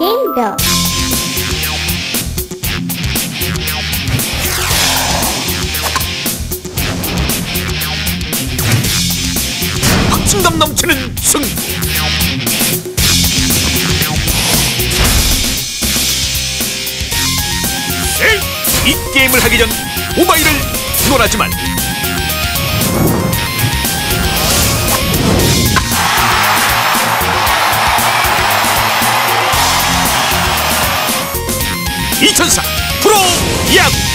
게임빌 확신감 넘치는 승. 에이, 이 게임을 하기 전 오마이를 논하지만 (2004) 프로 야구